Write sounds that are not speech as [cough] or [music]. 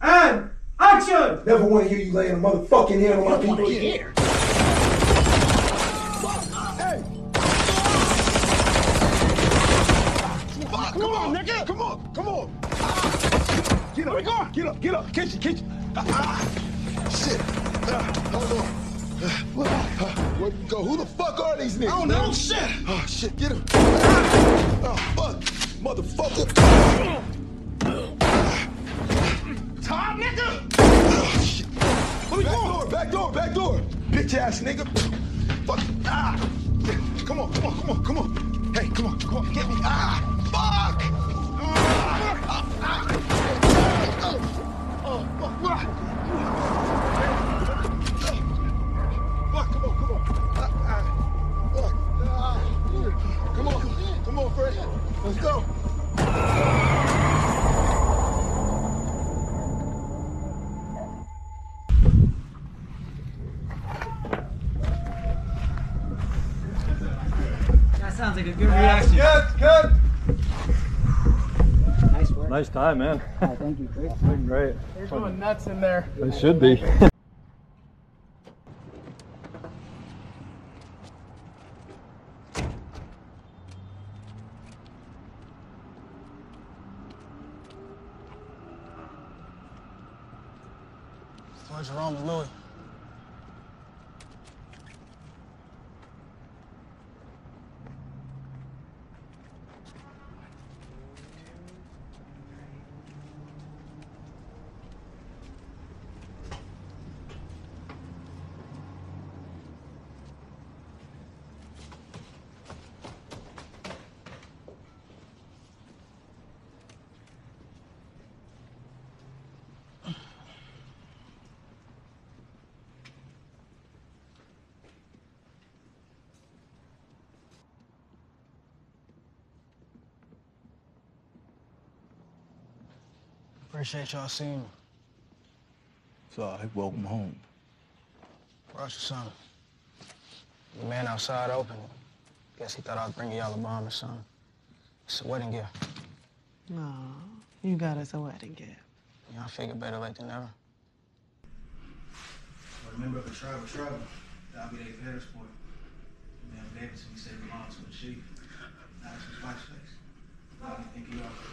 And action! Never want to hear you laying a motherfucking hand on my people again. Here. Come on, nigga. Come on, come on. Get up, go. Get up, get up. Catch you, catch you. Ah, ah. Shit. Ah, hold on. Ah, Where you go? Who the fuck are these niggas? I don't know. Shit. Oh, shit. Get him. Oh, fuck. Back? Door, back door. Bitch ass nigga. Fuck. Ah. Come on, come on, come on, come on. Hey, come on, come on. Get me. Ah. Fuck. Ah. Ah. Ah. Oh, fuck. Ah. Fuck, come on, come on. Ah, ah. Fuck. Ah. Come on, come on, Fred. Let's go. Sounds like a good reaction. Good, good. Nice work. Nice time, man. Oh, thank you, Chris. [laughs] Looking great. You're going nuts in there. They should be. What's wrong with Louis? Appreciate y'all seeing me. So, I welcome home. Brought you something. The man outside opened it. Guess he thought I'd bring y'all a bomb or something. It's a wedding gift. No, you got us a wedding gift. You know, I figure better late than never. Remember the travel travel. That'll be their better sport. The man gave it to me, said it belonged to a chief. Now it's his wife's face. How do you think he are?